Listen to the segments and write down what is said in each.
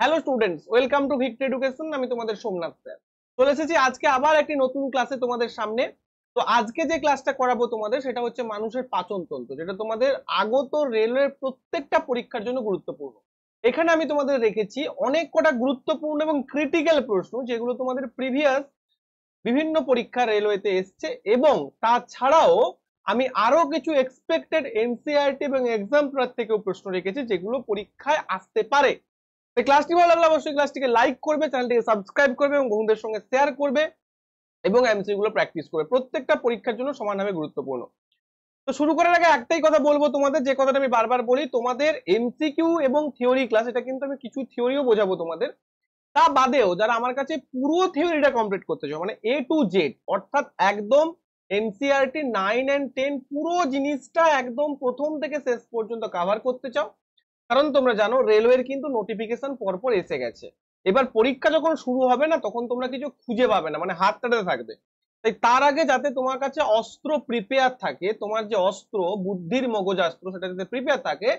Hello students welcome to ভিক্ট education আমি তোমাদের সোমনাথ স্যার চলে এসেছি আজকে আবার একটি নতুন ক্লাসে তোমাদের সামনে। তো আজকে যে ক্লাসটা করাবো তোমাদের, সেটা হচ্ছে মানুষের পাচন তন্ত্র, যেটা তোমাদের আগত রেলওয়ের প্রত্যেকটা পরীক্ষার জন্য গুরুত্বপূর্ণ। এখানে আমি তোমাদের রেখেছি অনেক কটা গুরুত্বপূর্ণ এবং ক্রিটিক্যাল প্রশ্ন, যেগুলো তোমাদের প্রিভিয়াস বিভিন্ন পরীক্ষা রেলওয়েতে এসছে এবং তাছাড়াও আমি আরও কিছু এক্সপেক্টেড এনসিআরটি এবং এক্সাম থেকেও প্রশ্ন রেখেছি, যেগুলো পরীক্ষায় আসতে পারে। তো ক্লাসটি ভালো লাগলে অবশ্যই ক্লাসটিকে লাইক করবে চ্যানেলটিকে সাবস্ক্রাইব করবে এবং বন্ধুদের সঙ্গে শেয়ার করবে এবং এমসি গুলো প্র্যাকটিস করবে। প্রত্যেকটা পরীক্ষার জন্য সমানভাবে গুরুত্বপূর্ণ। তো শুরু করার আগে একটাই কথা বলব তোমাদের, যে কথাটা আমি বারবার বলি, তোমাদের এমসিকিউ এবং থিওরি ক্লাস এটা কিন্তু আমি কিছু থিওরিও বোঝাবো তোমাদের। তা বাদেও যারা আমার কাছে পুরো থিওরিটা কমপ্লিট করতে চাও মানে এ টু জেড অর্থাৎ একদম এনসিআরটি নাইন অ্যান্ড টেন পুরো জিনিসটা একদম প্রথম থেকে শেষ পর্যন্ত কাভার করতে চাও কারণ তোমরা জানো রেলওয়ের কিন্তু নোটিফিকেশন পরপর এসে গেছে। এবার পরীক্ষা যখন শুরু হবে না, তখন তোমরা কিছু খুঁজে পাবে না মানে হাত কাটাতে থাকবে। তাই তার আগে যাতে তোমার কাছে অস্ত্র প্রিপেয়ার থাকে, তোমার যে অস্ত্র, বুদ্ধির মগজাস্ত্র সেটা যাতে প্রিপেয়ার থাকে,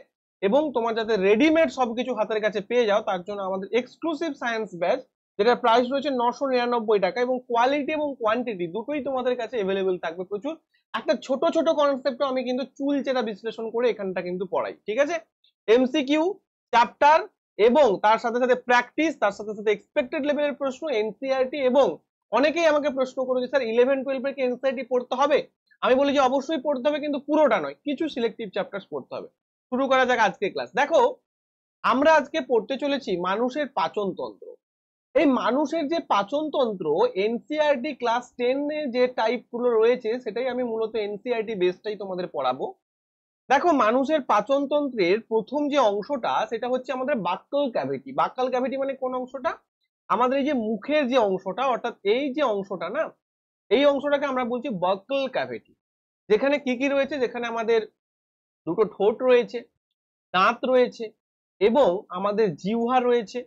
এবং তোমার যাতে রেডিমেড সবকিছু হাতের কাছে পেয়ে যাও, তার জন্য আমাদের এক্সক্লুসিভ সায়েন্স ব্যাচ যেটার প্রাইস রয়েছে নশো নিরানব্বই টাকা, এবং কোয়ালিটি এবং কোয়ান্টিটি দুটোই তোমাদের কাছে এভেলেবেল থাকবে প্রচুর। একটা ছোট ছোট কনসেপ্ট আমি কিন্তু চুল চেরা বিশ্লেষণ করে এখানটা কিন্তু পড়াই, ঠিক আছে? এমসিকিউ চ্যাপ্টার এবং তার সাথে সাথে প্র্যাকটিস তার সাথে সাথে এক্সপেক্টেড লেভেলের প্রশ্ন এনসিআরটি এবং অনেকেই আমাকে প্রশ্ন করেছে, স্যার ইলেভেন টুয়েলভের কি এনসিআরটি পড়তে হবে? আমি বলি যে, অবশ্যই পড়তে হবে, কিন্তু পুরোটা নয়, কিছু সিলেক্টিভ চ্যাপ্টার পড়তে হবে। শুরু করা যাক আজকে ক্লাস দেখো, আমরা আজকে পড়তে চলেছি মানুষের পাচন তন্ত্র এই মানুষের যে পাচনতন্ত্র এনসিআরটি ক্লাস টেনে যে টাইপগুলো রয়েছে, সেটাই আমি মূলত এনসিআরটি বেসটাই তোমাদের পড়াবো। দেখো, মানুষের পাচনতন্ত্রের প্রথম যে অংশটা, সেটা হচ্ছে আমাদের বাক্কাল ক্যাভিটি। বাক্কাল ক্যাভিটি মানে কোন অংশটা? আমাদের এই যে মুখের যে অংশটা, অর্থাৎ এই যে অংশটা না, এই অংশটাকে আমরা বলছি বাক্কাল ক্যাভিটি। যেখানে কি কি রয়েছে? যেখানে আমাদের দুটো ঠোঁট রয়েছে, দাঁত রয়েছে এবং আমাদের জিহ্বা রয়েছে।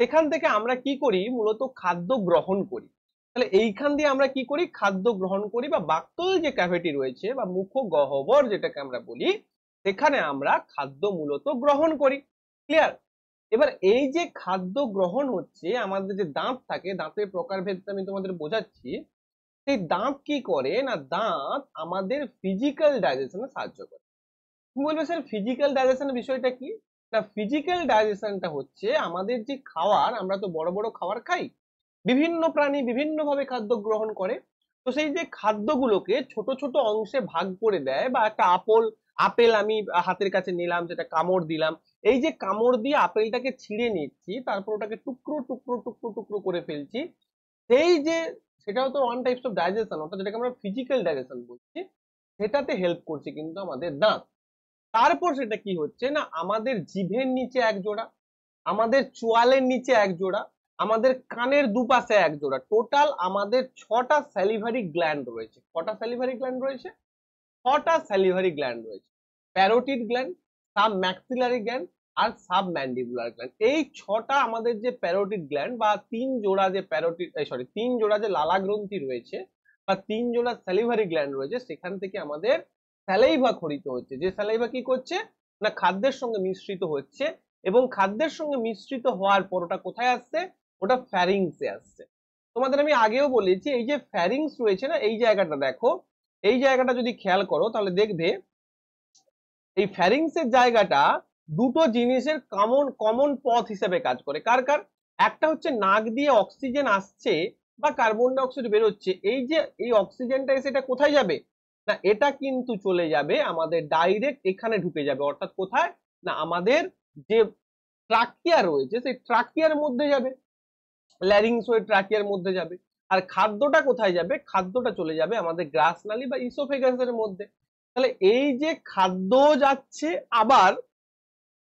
সেখান থেকে আমরা কি করি? মূলত খাদ্য গ্রহণ করি। তাহলে এইখান দিয়ে আমরা কি করি? খাদ্য গ্রহণ করি বা বাক্তল যে ক্যাভিটি রয়েছে বা মুখ গহ্বর যেটাকে আমরা বলি, সেখানে আমরা খাদ্য মূলত গ্রহণ করি। ক্লিয়ার এবার এই যে খাদ্য গ্রহণ হচ্ছে, আমাদের যে দাঁত থাকে, দাঁতের প্রকারভেদটা আমি তোমাদের বোঝাচ্ছি। সেই দাঁত কি করে? না, দাঁত আমাদের ফিজিক্যাল ডাইজেশনে সাহায্য করে। তুমি বলবে স্যার ফিজিক্যাল ডাইজেশনের বিষয়টা কি? না ফিজিক্যাল ডাইজেশনটা হচ্ছে আমাদের যে খাওয়ার, আমরা তো বড় বড় খাবার খাই বিভিন্ন প্রাণী বিভিন্নভাবে খাদ্য গ্রহণ করে। তো সেই যে খাদ্যগুলোকে ছোট ছোট অংশে ভাগ করে দেয় বা একটা আপল, আপেল আমি হাতের কাছে নিলাম, যেটা কামড় দিলাম, এই যে কামড় দিয়ে আপেলটাকে ছিঁড়ে নিচ্ছি, তারপর ওটাকে টুকরো টুকরো টুকরো টুকরো করে ফেলছি, সেই যে সেটাও তো ওয়ান টাইপস অফ ডাইজেশন অর্থাৎ যেটাকে আমরা ফিজিক্যাল ডাইজেশন বলছি, সেটাতে হেল্প করছে কিন্তু আমাদের দাঁত। তারপর সেটা কি হচ্ছে না, আমাদের জিভের নিচে এক জোড়া, আমাদের চোয়ালের নিচে এক জোড়া আমাদের কানের দুপাশে এক জোড়া। টোটাল আমাদের ছটা স্যালিভারি গ্ল্যান্ড রয়েছে। কটা স্যালিভারি গ্ল্যান্ড রয়েছে? ছটা স্যালিভারি গ্ল্যান্ড রয়েছে। Parotid gland submaxillary gland আর সাব ম্যান্ডিবুলার গ্ল্যান্ড এই ছটা আমাদের যে প্যারোটিড গ্ল্যান্ড বা তিন জোড়া যে প্যারোটিড সরি তিন জোড়া যে লালা গ্রন্থি রয়েছে বা তিন জোড়া স্যালিভারি গ্ল্যান্ড রয়েছে, সেখান থেকে আমাদের স্যালাইভা খরিত হচ্ছে। যে স্যালাইভা কি করছে? না, খাদ্যের সঙ্গে মিশ্রিত হচ্ছে এবং খাদ্যের সঙ্গে মিশ্রিত হওয়ার পর ওটা কোথায় আসছে? ওটা ফ্যারিংসে আসছে। তোমাদের আমি আগেও বলেছি, এই যে ফ্যারিংস রয়েছে না, এই জায়গাটা দেখো, এই জায়গাটা যদি খেয়াল করো, তাহলে দেখবে এই ফ্যারিংসের জায়গাটা দুটো জিনিসের কমন কমন পথ হিসেবে কাজ করে। কার কার? একটা হচ্ছে নাক দিয়ে অক্সিজেন আসছে বা কার্বন ডাইঅক্সাইড বেরোচ্ছে, এই যে, এই অক্সিজেনটা এসে এটা কোথায় যাবে? না, এটা কিন্তু চলে যাবে আমাদের ডাইরেক্ট এখানে ঢুকে যাবে, অর্থাৎ কোথায়? না, আমাদের যে ট্রাকিয়া রয়েছে, সেই ট্রাকিয়ার মধ্যে যাবে। ল্যারিংস হয়ে ট্রাকিয়ার মধ্যে যাবে। আর খাদ্যটা কোথায় যাবে? খাদ্যটা চলে যাবে আমাদের গ্রাস নালী বা ইসোফেগাসের মধ্যে। তাহলে এই যে খাদ্য যাচ্ছে, আবার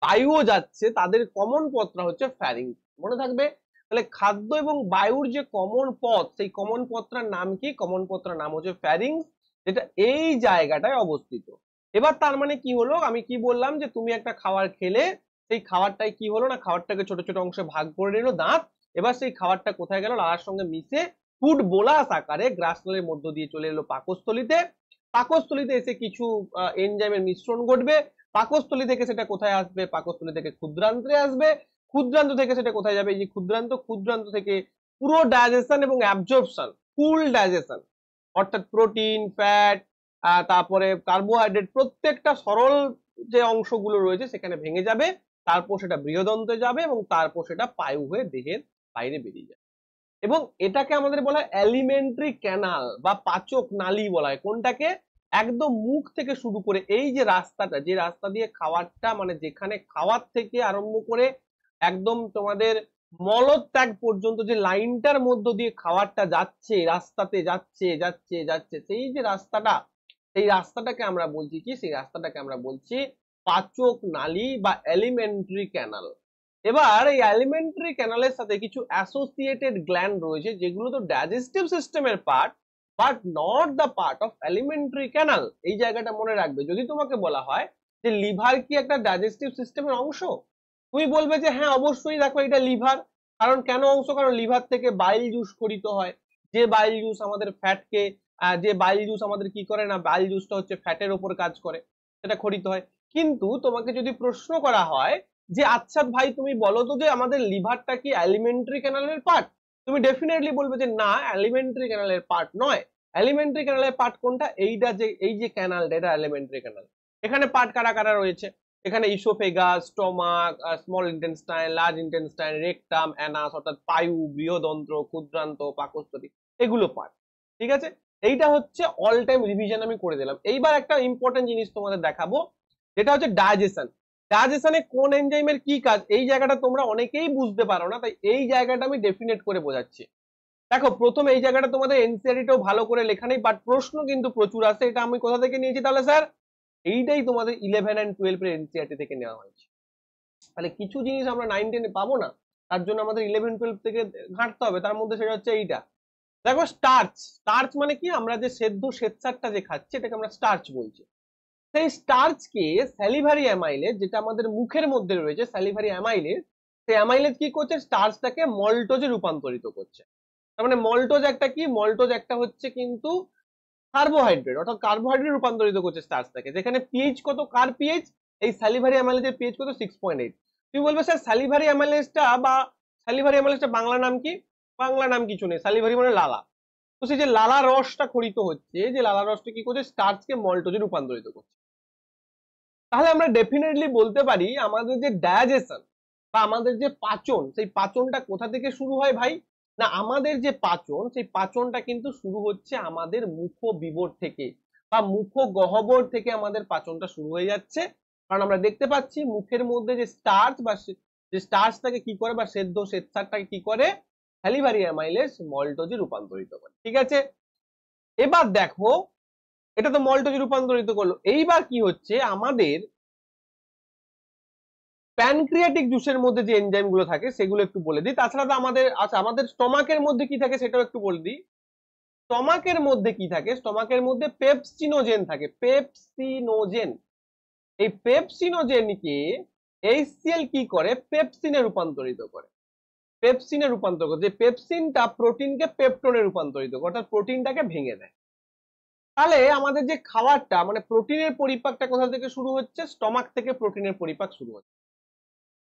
বায়ুও যাচ্ছে, তাদের কমন পথটা হচ্ছে ফ্যারিংস মনে থাকবে? তাহলে খাদ্য এবং বায়ুর যে কমন পথ, সেই কমন পথটার নাম কি? কমন পথটার নাম হচ্ছে ফ্যারিংস যেটা এই জায়গাটায় অবস্থিত। এবার তার মানে কি হলো? আমি কি বললাম যে তুমি একটা খাবার খেলে, সেই খাবারটাই কি হলো না? খাবারটাকে ছোট ছোট অংশে ভাগ করে নিল, দাঁত এবার সেই খাবারটা কোথায় গেল? লালার সঙ্গে মিশে ফুড বোলাস আকারে গ্রাসনালের মধ্য দিয়ে চলে এলো পাকস্থলিতে। পাকস্থলিতে এসে কিছু এনজাইমের মিশ্রণ ঘটবে। পাকস্থলী থেকে সেটা কোথায় আসবে? পাকস্থলী থেকে ক্ষুদ্রান্ত্রে আসবে। ক্ষুদ্রান্ত থেকে সেটা কোথায় যাবে? এই যে ক্ষুদ্রান্ত ক্ষুদ্রান্ত থেকে পুরো ডাইজেশন এবং অ্যাবজর্পশন ফুল ডাইজেশন অর্থাৎ প্রোটিন ফ্যাট তারপরে কার্বোহাইড্রেট প্রত্যেকটা সরল যে অংশগুলো রয়েছে সেখানে ভেঙে যাবে। তারপর সেটা বৃহদন্তে যাবে এবং তারপর সেটা পায়ু হয়ে দেহের বাইরে বেরিয়ে যায়। এবং এটাকে আমাদের বলা হয় অ্যালিমেন্টারি ক্যানাল বা পাচক নালী বলা হয়। কোনটাকে? একদম মুখ থেকে শুরু করে এই যে রাস্তাটা, যে রাস্তা দিয়ে খাওয়ারটা মানে যেখানে খাওয়ার থেকে আরম্ভ করে একদম তোমাদের মলত্যাগ পর্যন্ত যে লাইনটার মধ্য দিয়ে খাওয়ারটা যাচ্ছে, রাস্তাতে যাচ্ছে যাচ্ছে যাচ্ছে, সেই যে রাস্তাটা, সেই রাস্তাটাকে আমরা বলছি কি? সেই রাস্তাটাকে আমরা বলছি পাচক নালী বা এলিমেন্টারি ক্যানাল এবার এই এলিমেন্টারি ক্যানালের সাথে কিছু অ্যাসোসিয়েটেড গ্ল্যান্ড রয়েছে, যেগুলো তো ডাইজেস্টিভ সিস্টেমের part but not the part of alimentary canal এই জায়গাটা মনে রাখবে, যদি তোমাকে বলা হয় যে লিভার কি একটা ডাইজেস্টিভ সিস্টেমের অংশ? তুমি বলবে যে হ্যাঁ অবশ্যই দেখো এটা লিভার কারণ কেন অংশ? কারণ লিভার থেকে বাইল জুস খরিত হয়। যে বাইল জুস আমাদের ফ্যাটকে যে বাইল জুস আমাদের কি করে না বাইল জুসটা হচ্ছে ফ্যাটের ওপর কাজ করে, সেটা খরিত হয়। কিন্তু তোমাকে যদি প্রশ্ন করা হয় যে আচ্ছা ভাই, তুমি বলো তো যে, আমাদের লিভারটা কি অ্যালিমেন্টারি ক্যানালের পার্ট তুমি ডেফিনেটলি বলবে যে, না অ্যালিমেন্টারি ক্যানালের পার্ট নয়। অ্যালিমেন্টারি ক্যানালের পার্ট কোনটা? এইটা যে, এই যে ক্যানালটা এটা অ্যালিমেন্টারি ক্যানাল এখানে পার্ট কারা কারা রয়েছে? এখানে oesophagus stomach small intestine large intestine rectum anus অর্থাৎ পায়ু বৃহদন্ত্র ক্ষুদ্রান্ত, পাকস্থলী, এগুলো পার্ট ঠিক আছে? এইটা হচ্ছে অল টাইম রিভিশন আমি করে দিলাম। এইবার একটা ইম্পর্টেন্ট জিনিস তোমাদের দেখাবো, যেটা হচ্ছে ডাইজেশন ডাইজেশনে কোন এনজাইমের কি কাজ? এই জায়গাটা তোমরা অনেকেই বুঝতে পারো না, তাই এই জায়গাটা আমি ডেফিনেট করে বোঝাচ্ছি। দেখো, প্রথম এই জায়গাটা তোমাদের এনসিআরটিটাও ভালো করে লেখা নেই বাট প্রশ্ন কিন্তু প্রচুর আছে, এটা আমি কোথা থেকে নিয়েছি তাহলে স্যার এইটাই তোমাদের ইলেভেন অ্যান্ড টুয়েলভ এর এনসিআরটি থেকে নেওয়া হয়েছে। তাহলে কিছু জিনিস আমরা নাইন টেনে পাবো না, তার জন্য আমাদের ইলেভেন টুয়েলভ থেকে ঘাঁটতে হবে, তার মধ্যে সেটা হচ্ছে এইটা। দেখো স্টার্চ স্টার্চ মানে কি? আমরা যে সেদ্ধ, শ্বেতসারটা যে খাচ্ছি, এটাকে আমরা স্টার্চ বলছি। সেই স্টার্চকে স্যালিভারি অ্যামাইলেজ যেটা আমাদের মুখের মধ্যে রয়েছে স্যালিভারি অ্যামাইলেজ সেই অ্যামাইলেজ কি করছে? স্টার্চটাকে মল্টোজে রূপান্তরিত করছে। তার মানে মল্টোজ একটা কি? মল্টোজ একটা হচ্ছে কিন্তু কার্বোহাইড্রেট অর্থাৎ কার্বোহাইড্রেট রূপান্তরিত করছে স্টার্চটাকে যেখানে পিএইচ কত? কার পিএইচ এই স্যালিভারি অ্যামাইলেজের পিএইচ কত? সিক্স পয়েন্ট এইট তুমি বলবে, স্যার স্যালিভারি অ্যামাইলেজটা বা স্যালিভারি অ্যামাইলেজটা বাংলা নাম কি? বাংলা নাম কিছু নেই। স্যালিভারি মানে লালা। তো সেই যে লালা রসটা খরিত হচ্ছে, যে লালা রসটা কি করছে? স্টার্চকে মল্টোজে রূপান্তরিত করছে। তাহলে আমরা ডেফিনেটলি বলতে পারি আমাদের যে ডায়াজেশন বা আমাদের যে পাচন, সেই পাচনটা কোথা থেকে শুরু হয় ভাই? না, আমাদের যে পাচন, সেই পাচনটা কিন্তু শুরু হচ্ছে আমাদের মুখ বিবর থেকে বা মুখ গহ্বর থেকে আমাদের পাচনটা শুরু হয়ে যাচ্ছে। কারণ আমরা দেখতে পাচ্ছি মুখের মধ্যে যে স্টার্চ বা যে স্টার্চটাকে কি করে বা সেদ্ধ শ্বেতসারটাকে কি করে? স্যালিভারি অ্যামাইলেজ মল্টোজে রূপান্তরিত করে। ঠিক আছে? এবার দেখো এটা তো মল্টোজে রূপান্তরিত করল। এইবার কি হচ্ছে? আমাদের প্যানক্রিয়াটিক জুসের মধ্যে যে এনজাইমগুলো থাকে, সেগুলো একটু বলে দিই। তাছাড়া তো আমাদের আচ্ছা আমাদের স্টমাকের মধ্যে কি থাকে সেটাও একটু বলে দিই। স্টমাকের মধ্যে কি থাকে? স্টমাকের মধ্যে পেপসিনোজেন থাকে। পেপসিনোজেন এই পেপসিনোজেনকে এইচসিএল কি করে? পেপসিনে রূপান্তরিত করে। পেপসিনে রূপান্তর করে। যে পেপসিনটা প্রোটিনকে পেপটোনে রূপান্তরিত করে, অর্থাৎ প্রোটিনটাকে ভেঙে দেয়। তাহলে আমাদের যে খাবারটা মানে প্রোটিনের পরিপাকটা কোথা থেকে শুরু হচ্ছে? স্টমাক থেকে প্রোটিনের পরিপাক শুরু হচ্ছে।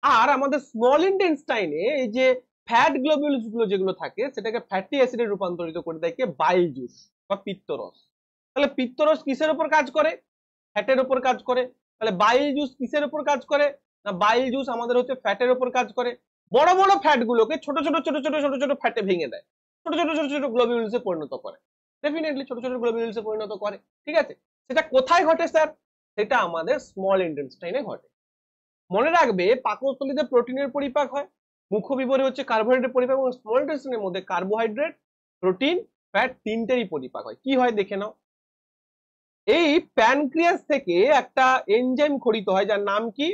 আর আমাদের স্মল ইন্টেনস্টাইনে এই যে ফ্যাট গ্লোবিউলসগুলো যেগুলো থাকে, সেটাকে ফ্যাটি অ্যাসিডে রূপান্তরিত করে দেয় বাইল জুস বা পিত্তরস। তাহলে পিত্তরস কিসের উপর কাজ করে? ফ্যাটের উপর কাজ করে। তাহলে বাইল জুস কিসের উপর কাজ করে? না বাইল জুস আমাদের হচ্ছে ফ্যাটের উপর কাজ করে। বড় বড় ফ্যাট গুলোকে ছোট ছোট ছোট ছোট ছোট ছোট ফ্যাটে ভেঙে দেয়। ছোট ছোট ছোট ছোট গ্লোবিউলসে পরিণত করে। ডেফিনেটলি ছোট ছোট গ্লোবিউলসে পরিণত করে, ঠিক আছে? সেটা কোথায় ঘটে স্যার সেটা আমাদের স্মল ইন্টেনস্টাইনে ঘটে। মনে রাখবে, পাকস্থলীতে প্রোটিনের পরিপাক হয়, মুখ্য বিবরে হচ্ছে কার্বোহাইড্রেট পরিপাক এবং স্মল ইন্টেস্টাইনের মধ্যে কার্বোহাইড্রেট প্রোটিন ফ্যাট তিনটেরই পরিপাক হয়। কি হয় দেখে নাও। এই প্যানক্রিয়াস থেকে একটা এনজাইম খরিত হয়, যার নাম কি?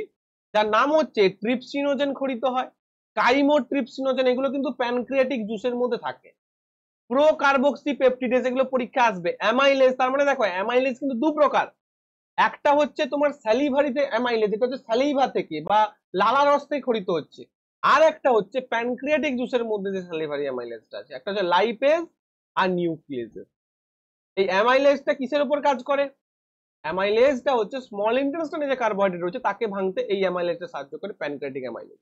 যার নাম হচ্ছে ট্রিপসিনোজেন খরিত হয়। কাইমো ট্রিপসিনোজেন এগুলো কিন্তু প্যানক্রিয়াটিক জুসের মধ্যে থাকে। প্রো কার্বক্সি পেপটিডেজ এগুলো পরীক্ষা আসবে। অ্যামাইলেজ তার মানে দেখো অ্যামাইলেজ কিন্তু দু প্রকার। একটা হচ্ছে তোমার স্যালিভারিতে অ্যামাইলেজ যেটা হচ্ছে স্যালিভা থেকে বা লালা রস থেকে খরিত হচ্ছে। আর একটা হচ্ছে প্যানক্রিয়াটিক জুসের মধ্যে যে স্যালিভারি অ্যামাইলেজটা আছে, একটা হচ্ছে লাইপেজ আর নিউক্লিয়েজ এই অ্যামাইলেজটা কিসের উপর কাজ করে? অ্যামাইলেজটা হচ্ছে স্মল ইন্টেস্টাইনে যে কার্বোহাইড্রেট রয়েছে, তাকে ভাঙতে এই অ্যামাইলেজটা সাহায্য করে প্যানক্রিয়াটিক অ্যামাইলেজ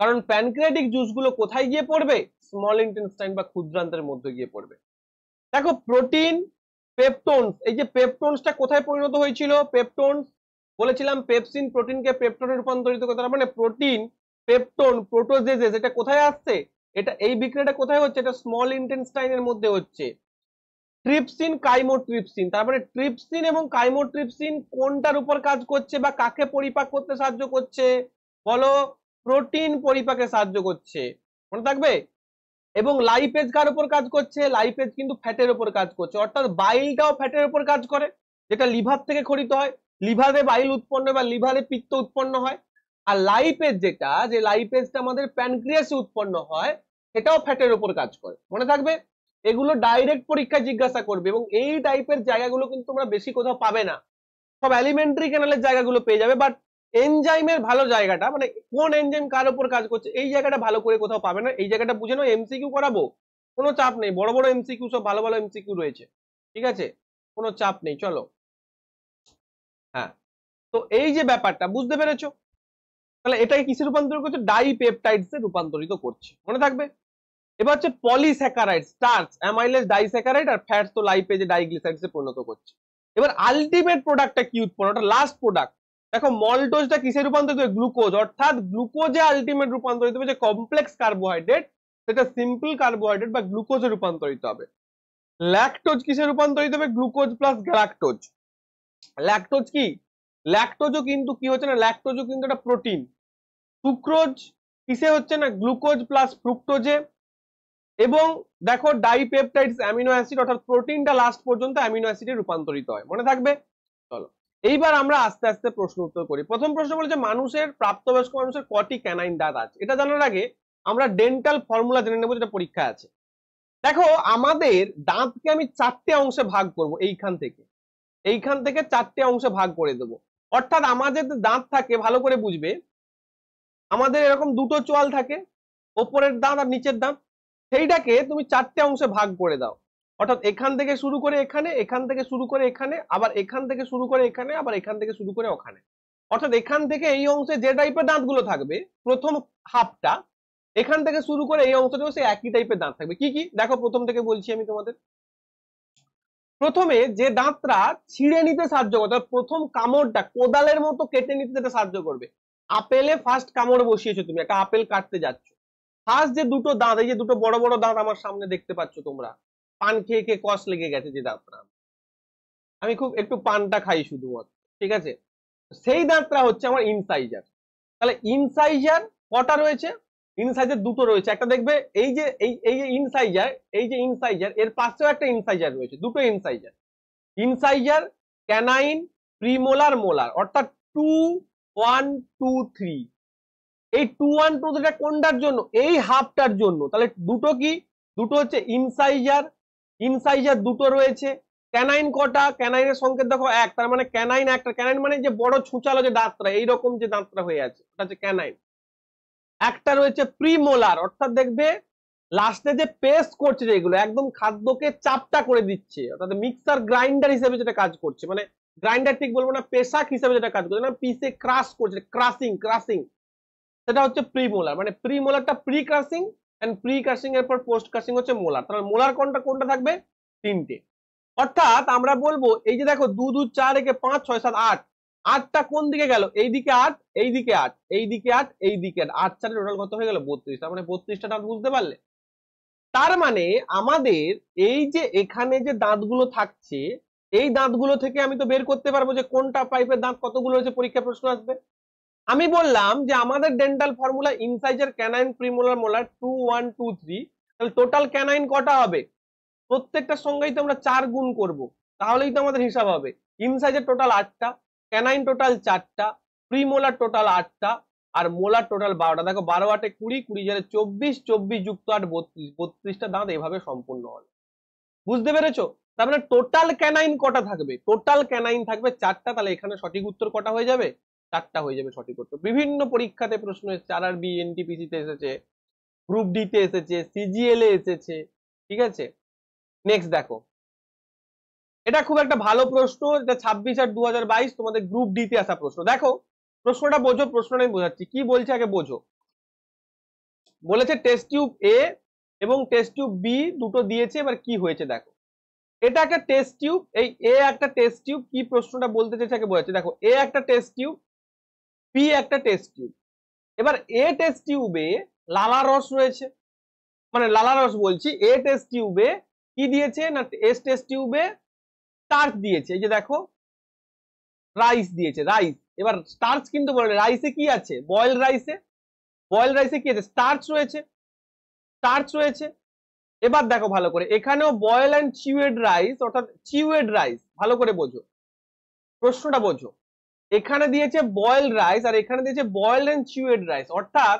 কারণ প্যানক্রিয়াটিক জুসগুলো কোথায় গিয়ে পড়বে? স্মল ইন্টেস্টাইন বা ক্ষুদ্রান্তের মধ্যে গিয়ে পড়বে। দেখো প্রোটিন পেপটোনস এই যে পেপটোনসটা কোথায় পরিণত হয়েছিল? পেপটোনস বলেছিলাম পেপসিন প্রোটিনকে পেপটোনে রূপান্তরিত করতে তার মানে প্রোটিন পেপটোন প্রোটোজেজেস এটা কোথায় আসছে? এটা এই বিক্রিয়াটা কোথায় হচ্ছে? এটা স্মল ইন্টেস্টাইনের মধ্যে হচ্ছে। ট্রিপসিন কাইমোট্রিপসিন তার মানে ট্রিপসিন এবং কাইমোট্রিপসিন কোনটার উপর কাজ করছে বা কাকে পরিপাক করতে সাহায্য করছে? বলো প্রোটিন পরিপাকে সাহায্য করছে। মনে থাকবে? এবং লাইপেজ কার উপর কাজ করছে? লাইপেজ কিন্তু ফ্যাটের উপর কাজ করছে। অর্থাৎ বাইলটাও ফ্যাটের উপর কাজ করে, যেটা লিভার থেকে খরিত হয়। লিভারে বাইল উৎপন্ন বা লিভারে পিত্ত উৎপন্ন হয়। আর লাইপেজ যেটা, যে লাইপেজটা আমাদের প্যানক্রিয়াসে উৎপন্ন হয়, সেটাও ফ্যাটের উপর কাজ করে। মনে থাকবে? এগুলো ডাইরেক্ট পরীক্ষায় জিজ্ঞাসা করবে এবং এই টাইপের জায়গাগুলো কিন্তু তোমরা বেশি কোথাও পাবে না। সব এলিমেন্টারি ক্যানালের জায়গাগুলো পেয়ে যাবে। বাট এনজাইমের ভালো জায়গাটা মানে কোন এনজাইম কার উপর কাজ করছে, এই জায়গাটা ভালো করে কোথাও পাবে না। এই জায়গাটা বুঝে নাও এমসিকিউ করাবো, কোনো চাপ নেই। বড় বড় এমসিকিউ সব ভালো ভালো এমসিকিউ রয়েছে। ঠিক আছে? কোনো চাপ নেই, চলো। হ্যাঁ তো এই যে ব্যাপারটা, বুঝতে পেরেছ? তাহলে এটাকে কিসে রূপান্তরিত করছে? ডাইপেপটাইডস এ রূপান্তরিত করছে। মনে থাকবে? এবার হচ্ছে পলিস্যাকারাইড স্টার্চ অ্যামাইলেজ ডাইস্যাকারাইড আর ফ্যাটস তো লাইপেজে এ পরিণত করছে। এবার আলটিমেট প্রোডাক্টটা কি উৎপন্ন? ওটা লাস্ট প্রোডাক্ট দেখো মল্টোজটা কিসে রূপান্তরিত? হবে গ্লুকোজ অর্থাৎ গ্লুকোজে আলটিমেট রূপান্তরিত হবে যে কমপ্লেক্স কার্বোহাইড্রেট সেটা সিম্পল কার্বোহাইড্রেট বা গ্লুকোজে রূপান্তরিত হবে। ল্যাকটোজ কিসে রূপান্তরিত হবে? গ্লুকোজ প্লাস গ্যালাক্টোজ ল্যাকটোজ কি? ল্যাকটোজও কিন্তু কি হচ্ছে না? ল্যাকটোজও কিন্তু একটা প্রোটিন সুক্রোজ কিসে হচ্ছে না? গ্লুকোজ প্লাস ফ্রুক্টোজে এবং দেখো ডাইপেপটাইডস অ্যামিনো অ্যাসিড অর্থাৎ প্রোটিনটা লাস্ট পর্যন্ত অ্যামিনো অ্যাসিডে রূপান্তরিত হয়। মনে থাকবে? চলো। এইবার আমরা আস্তে আস্তে প্রশ্ন উত্তর করি। প্রথম প্রশ্ন বলেছে মানুষের প্রাপ্তবয়স্ক মানুষের কটি ক্যানাইন দাঁত আছে? এটা জানার আগে আমরা ডেন্টাল ফর্মুলা জেনে নেব যেটা পরীক্ষা আছে। দেখো, আমাদের দাঁতকে আমি চারটে অংশে ভাগ করব এইখান থেকে। এইখান থেকে চারটে অংশে ভাগ করে দেব। অর্থাৎ আমাদের দাঁত থাকে, ভালো করে বুঝবে, আমাদের এরকম দুটো চোয়াল থাকে, ওপরের দাঁত আর নিচের দাঁত। সেইটাকে তুমি চারটে অংশে ভাগ করে দাও। অর্থাৎ এখান থেকে শুরু করে এখানে, এখান থেকে শুরু করে এখানে, আবার এখান থেকে শুরু করে এখানে, আবার এখান থেকে শুরু করে ওখানে। অর্থাৎ এখান থেকে এই অংশে যে টাইপের দাঁতগুলো থাকবে, প্রথম হাফটা এখান থেকে শুরু করে এই অংশটাও সেই একই টাইপের দাঁত থাকবে। কি কি? দেখো প্রথম থেকে বলছি আমি তোমাদের। প্রথমে যে দাঁতটা ছিঁড়ে নিতে সাহায্য করবে প্রথম কামড়টা কোদালের মতো কেটে নিতে যেটা সাহায্য করবে। আপেলে ফার্স্ট কামড় বসিয়েছো তুমি, একটা আপেল কাটতে যাচ্ছ। ফার্স্ট যে দুটো দাঁত, এই যে দুটো বড় বড় দাঁত আমার সামনে দেখতে পাচ্ছ তোমরা পান খেয়ে খেয়ে কষ লেগে গেছে যে দাঁতটা। আমি খুব একটু পানটা খাই শুধুমাত্র, ঠিক আছে? সেই দাঁতটা হচ্ছে আমার ইনসাইজার তাহলে ইনসাইজার কটা রয়েছে? ইনসাইজার দুটো রয়েছে। একটা দেখবে এই যে, এই এই যে ইনসাইজার এই যে ইনসাইজার এর পাশেও একটা ইনসাইজার রয়েছে, দুটো incisor incisor canine premolar molar অর্থাৎ টু ওয়ান টু থ্রি এই টু ওয়ান টু কোনটার জন্য? এই হাফটার জন্য। তাহলে দুটো কি? দুটো হচ্ছে ইনসাইজার ইনসাইজার দুটো রয়েছে। ক্যানাইন কটা? ক্যানাইনের সংকেত দেখো এক। তার মানে ক্যানাইন একটা। ক্যানাইন মানে যে বড় ছুঁচালো যে দাঁতটা, এইরকম যে দাঁতটা হয়ে আছে, ওটা হচ্ছে ক্যানাইন একটা রয়েছে প্রিমোলার অর্থাৎ দেখবে লাস্টে যে পেস্ট করছে যেগুলো, একদম খাদ্যকে চাপটা করে দিচ্ছে। অর্থাৎ মিক্সার গ্রাইন্ডার হিসেবে যেটা কাজ করছে মানে গ্রাইন্ডার ঠিক বলব না, পেশাক হিসেবে যেটা কাজ করছে না পিসে ক্রাশ করছে ক্রাসিং ক্রাসিং সেটা হচ্ছে প্রিমোলার মানে প্রিমোলারটা pre crushing and pre crushing এর পর পোস্ট ক্রাসিং হচ্ছে মোলার তাহলে মোলার কোনটা কোনটা থাকবে? তিনটে। অর্থাৎ আমরা বলব, এই যে দেখো, দু দু, চার, একে পাঁচ, ছয়, সাত, আট। আটটা কোন দিকে গেল, এই দিকে আট, এই দিকে আট, এই দিকে আট, এই দিকে আট। আট চারে টোটাল কত হয়ে গেল? বত্রিশ। তার মানে বত্রিশটা দাঁত বুঝতে পারলে? তার মানে আমাদের এই যে এখানে যে দাঁতগুলো থাকছে, এই দাঁতগুলো থেকে আমি তো বের করতে পারব যে কোনটা পাইপের দাঁত কতগুলো হয়েছে, পরীক্ষা প্রশ্ন আসবে। আমি বললাম যে আমাদের dental formula incisor canine premolar molar two one two three তাহলে টোটাল ক্যানাইন কটা হবে? প্রত্যেকটা সঙ্গেই তো আমরা চার গুণ করব, তাহলেই তো আমাদের হিসাব হবে। ইনসাইজার টোটাল আটটা ক্যানাইন টোটাল চারটা প্রিমোলার টোটাল আটটা, আর মোলার টোটাল বারোটা। দেখো, বারো আটে কুড়ি কুড়ি জারে চব্বিশ চব্বিশ যুক্ত আট, বত্রিশ, বত্রিশটা দাঁত এভাবে সম্পূর্ণ হলো বুঝতে পেরেছ? তার মানে টোটাল ক্যানাইন কটা থাকবে? টোটাল ক্যানাইন থাকবে চারটা, তাহলে এখানে সঠিক উত্তর কটা হয়ে যাবে? চারটা হয়ে যাবে সঠিক উত্তর। বিভিন্ন পরীক্ষাতে প্রশ্ন এসেছে আর আর বি এনটিপিসি তে এসেছে গ্রুপ ডি তে এসেছে সিজিএল এ এসেছে, ঠিক আছে? নেক্সট দেখো। এটা খুব একটা ভালো প্রশ্ন, এটা ছাব্বিশ আর দু তোমাদের গ্রুপ ডি তে আসা প্রশ্ন। দেখো, প্রশ্নটা বোঝো, প্রশ্নটা আমি বোঝাচ্ছি। কি বলছে আগে বোঝো। বলেছে টেস্ট টিউব এ এবং টেস্ট টিউব বি দুটো দিয়েছে, এবার কি হয়েছে দেখো। এটা একটা টেস্ট টিউব এই এ একটা টেস্ট টিউব কি প্রশ্নটা বলতে চাইছে আগে বোঝাচ্ছে। দেখো এ একটা টেস্ট টিউব বি একটা টেস্ট টিউব এবার এ টেস্ট টিউবে লালা রস রয়েছে। মানে লালা রস বলছি এ টেস্ট টিউবে কি দিয়েছে না এস টেস্ট টিউবে স্টার্চ দিয়েছে? এই যে দেখো রাইস দিয়েছে রাইস এবার স্টার্চ কিন্তু বলে রাইসে কি আছে? বয়েল রাইসে বয়েল রাইসে কি আছে? স্টার্চ রয়েছে। স্টার্চ রয়েছে। এবার দেখো ভালো করে, এখানেও বয়েল অ্যান্ড চিউয়েড রাইস অর্থাৎ চিউয়েড রাইস ভালো করে বোঝো। প্রশ্নটা বোঝো। এখানে দিয়েছে বয়েল রাইস আর এখানে দিয়েছে বয়েল অ্যান্ড চিউয়েড রাইস অর্থাৎ